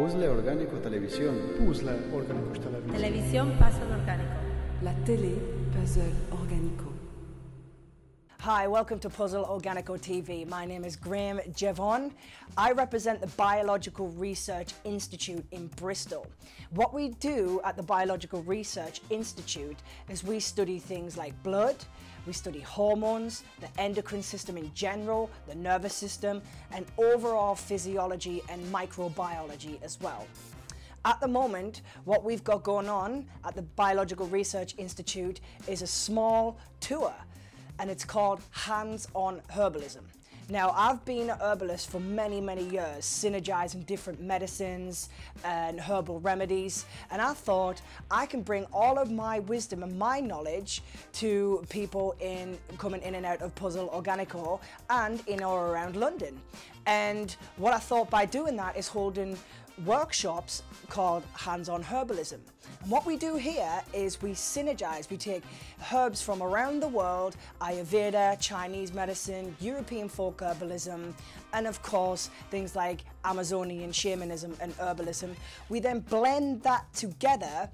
Puzzle Orgánico Televisión. Puzzle Orgánicos Televízió. Televisión Puzzle Orgánico. La télé Puzzle Orgánico. Hi, welcome to Puzzle Organico TV. My name is Graham Jevon. I represent the Biological Research Institute in Bristol. What we do at the Biological Research Institute is we study things like blood, we study hormones, the endocrine system in general, the nervous system, and overall physiology and microbiology as well. At the moment, what we've got going on at the Biological Research Institute is a small tour and it's called Hands-on Herbalism. Now, I've been a herbalist for many, many years, synergizing different medicines and herbal remedies, and I thought I can bring all of my wisdom and my knowledge to people in coming in and out of Puzzle Organico and in or around London. And what I thought by doing that is holding workshops called Hands-on Herbalism. And what we do here is we synergize, we take herbs from around the world, Ayurveda, Chinese medicine, European folk herbalism, and of course things like Amazonian shamanism and herbalism. We then blend that together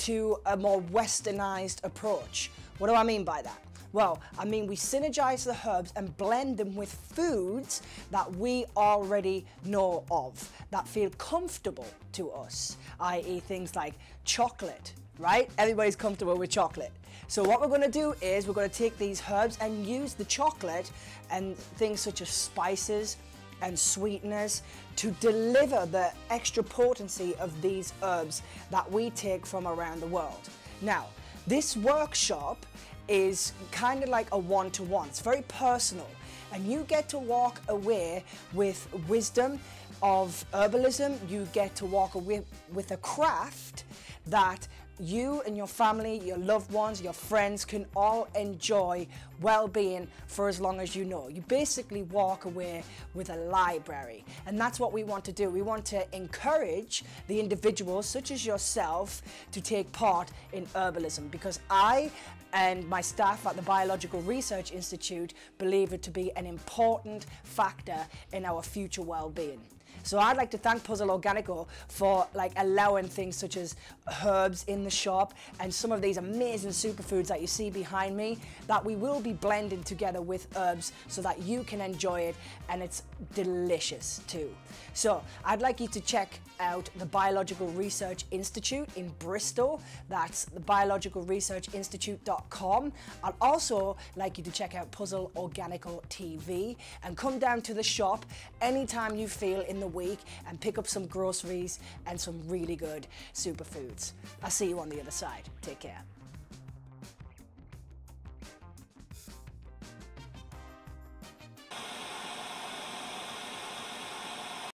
to a more westernized approach. What do I mean by that? Well, I mean, we synergize the herbs and blend them with foods that we already know of, that feel comfortable to us, i.e. things like chocolate, right? Everybody's comfortable with chocolate. So what we're going to do is we're going to take these herbs and use the chocolate and things such as spices and sweeteners to deliver the extra potency of these herbs that we take from around the world. Now, this workshop is kind of like a one-to-one. It's very personal. And you get to walk away with wisdom of herbalism. You get to walk away with a craft that you and your family, your loved ones, your friends can all enjoy well-being for as long as you know. You basically walk away with a library and that's what we want to do. We want to encourage the individuals such as yourself to take part in herbalism because I and my staff at the Biological Research Institute believe it to be an important factor in our future well-being. So I'd like to thank Puzzle Organico for like allowing things such as herbs in the shop and some of these amazing superfoods that you see behind me that we will be blending together with herbs so that you can enjoy it and it's delicious too. So I'd like you to check out the Biological Research Institute in Bristol. That's the biologicalresearchinstitute.com. I'd also like you to check out Puzzle Organico TV and come down to the shop anytime you feel in the week and pick up some groceries and some really good superfoods. I'll see you on the other side. Take care.